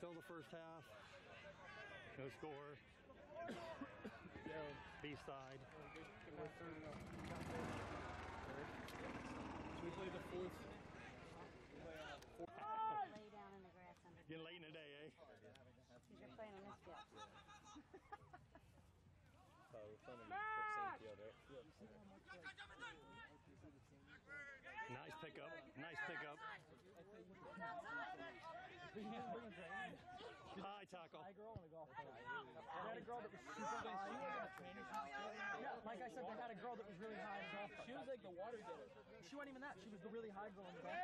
Still the first half. No score. B side. So we play the fourth. Lay down in the grass under. Getting late in the day, eh? Because you're playing on this field. Nice pickup. Nice pickup. High tackle. girl on the golf course. They had a girl that was super high. Yeah, like I said, they had a girl that was really high in golf. She was like the water getter. She wasn't even that. She was the really high girl in the golf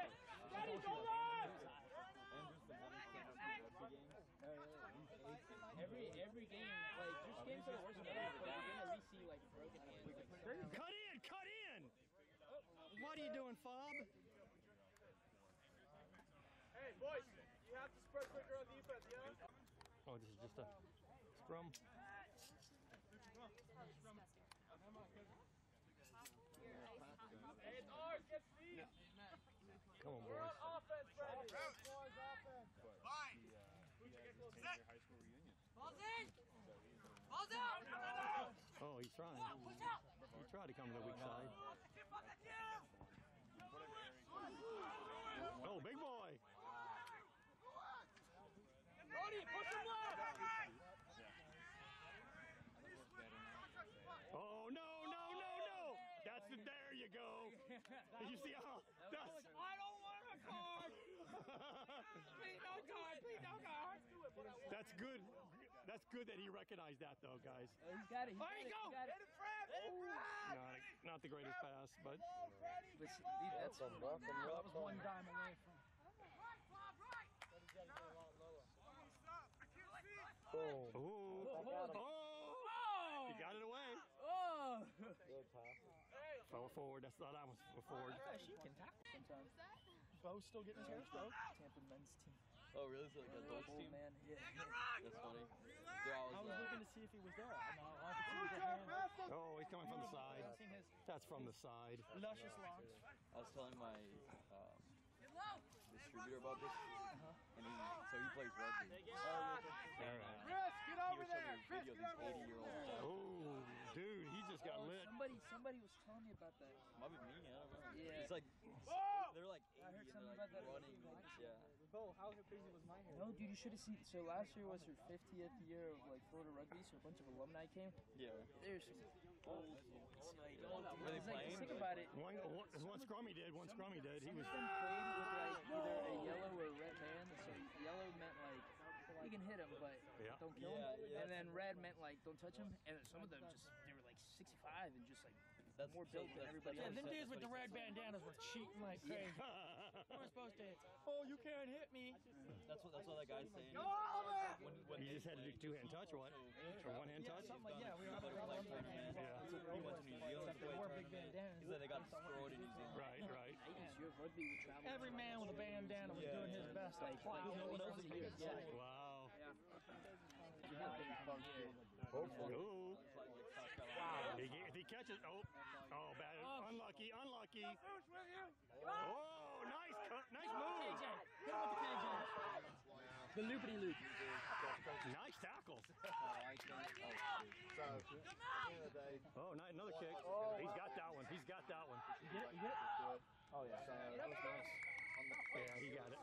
Every every game, like just games that are worse than others, but you're re-see like broken hands. Cut in, cut in. What are you doing, Fob? Hey, boys, you have to spread quicker on defense, yeah? Oh, this is just a scrum. Hey, it's ours, get speed. Come on, We're boys. on offense. Boys, offense. Oh, he's trying. He tried to come to the weak side. Oh, big boy. Brody, push him left. Oh, no, no, no, no. That's the, there you go. You see oh, how, that's, I don't want a card. Please no card. Please no card. that's good. That's good that he recognized that though, guys. Oh, he's got it. He's There you go. Hit it, Fred. Hit it, oh. Fred. Not, not the greatest pass, but Oh, Freddie, That's, come on. that's That was one dime away from. oh, oh, he got it away. Oh! Fell forward. That's not I was forward. Yeah, she can tackle sometimes. Bo's still getting his hair stroked. Tampa men's team. Oh, really? So like a adults team? man. Yeah. That's funny. Dude, I I was, was uh, looking to see if he was there. I know. I could see. Oh, he's coming from the side. Seeing his That's from the side. luscious locks. I was telling my um, distributor about this, and he, so he plays rugby. All right. Chris, get He over was there. showing me a Chris, video get of over these 80 year olds. Oh, dude, he just got Oh, lit. somebody, somebody was telling me about that. Might be me, I don't know. Yeah. It's like, Whoa! they're like 80 heard and they're something like about that. running. Yeah. Bo, how crazy was my hair? No, dude, you should have seen. So last year was her 50th year of like Florida rugby, so a bunch of alumni came. Yeah. There's some old. Like, Were they like, playing? think about it. One, one, one scrummy did. One scrummy did. He was. of them played with like either a yellow or a red band. So yellow meant like you can hit him, but Yeah. don't kill Yeah, him. yeah. and then red meant like don't touch him. And some of them just they were like 65 and just like That's more built than everybody else. what them dudes with the red what he said. bandanas were cheating like crazy. We were supposed to. Oh, you can't hit me. That's what that's what that guy's saying. Go Oliver. When, when You just had to do two hand touch or what? Or one hand touch? something yeah. We were He having like a He went to New Zealand to Wore big bandanas. He said they got destroyed in New Zealand. Right, right. Because your rugby would travel. Every man with a bandana was doing his best. Like, like No Wow. You have big bunk here. Ooh. South Carolina. He, if he catches, oh, oh, oh bad, oh. unlucky, unlucky. Oh, nice, cut, nice move. Hit him with the KJ. The loopity loop. Nice tackle. Oh, oh nice, another kick. He's got that one. He's got that one. You get it? You get it? Oh yeah. That was nice. Yeah, he got it.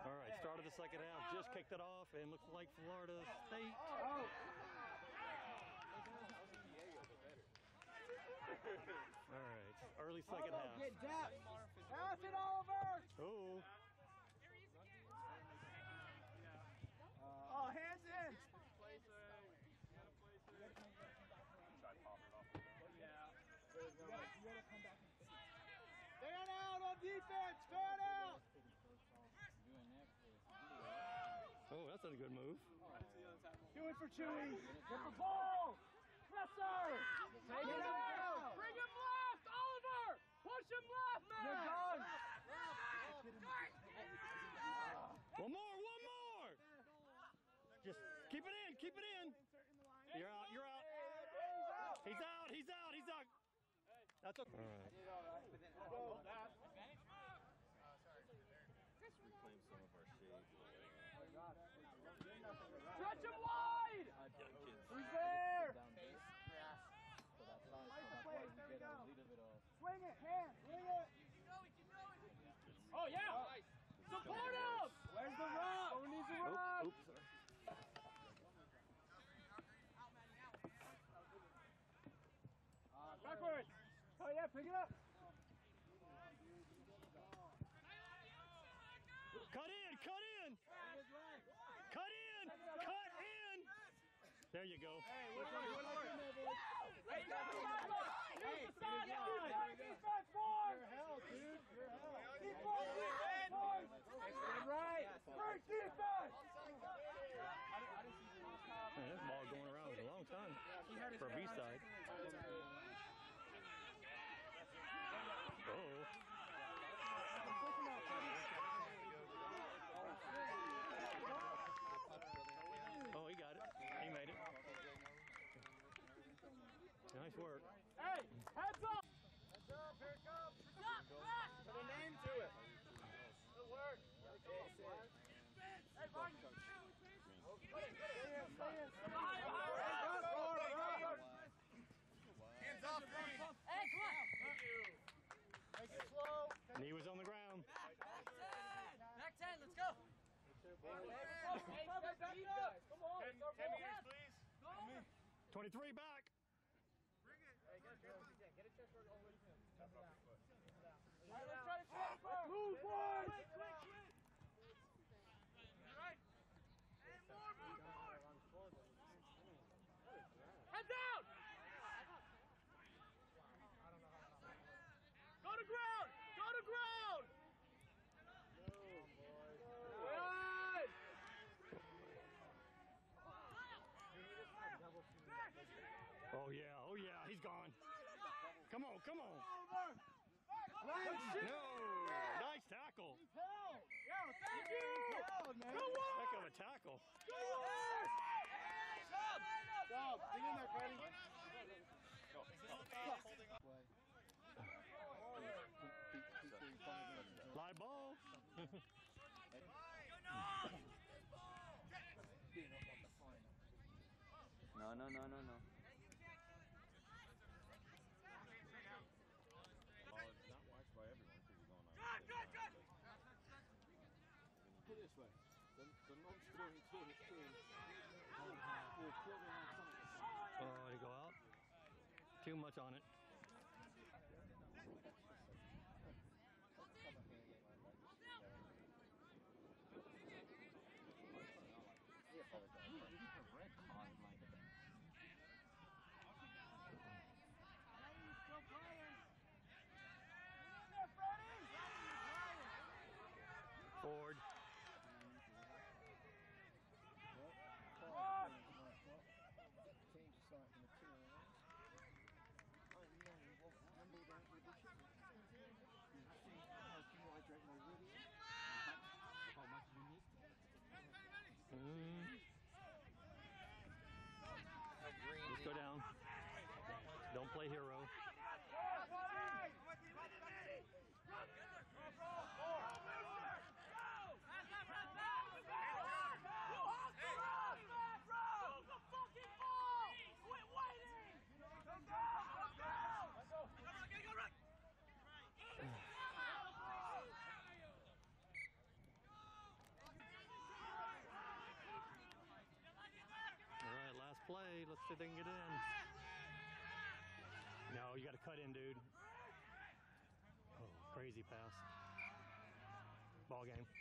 All right, start of the second half. Just kicked it off, and looks like Florida State. All right, early second half. Get depth. Pass it, Oliver. Oh, Oh, hands in. Fan out on defense. Fan out. oh, that's a good move. Do it for Chewy. Get the ball. Presser. Take it out. Bring him left, Oliver. Push him left, man. One more, one more. Just keep it in, keep it in. You're out, you're out. He's out, he's out, he's out. That's okay. All right. Reclaim some of our shade. Pick it up. Cut in, cut in. Cut in, cut in. There you go. Man, this ball going around for a long time for a B-side. Oh. Oh, he got it. He made it. Nice work. Hey, heads up! Heads up, here it comes. Put a name to it. Good work. Hey, Martin. Stay in, stay in, stay in. Hands off, Green. Hey, come on. Make it slow. Knee was on the ground. Back 10, let's go. Ten, ten meters, please. 23 back. Move, boys! Head down! Go to ground! Go to ground! Good! Oh, yeah. Oh, yeah. He's gone. Come on, come on. No. Nice tackle. Yeah, thank you! Good work! Heck of a tackle. Good work! Stop! Get in there, Live ball. No, no, no, no, no. Put it this way. The, the non-scoring team team will put their hands on it. Oh, did it go out? Too much on it. Ford. Mm. Just go down. Don't play hero. All right, last play. Let's see if they can get in. No, you got to cut in, dude. Oh, crazy pass. Ball game.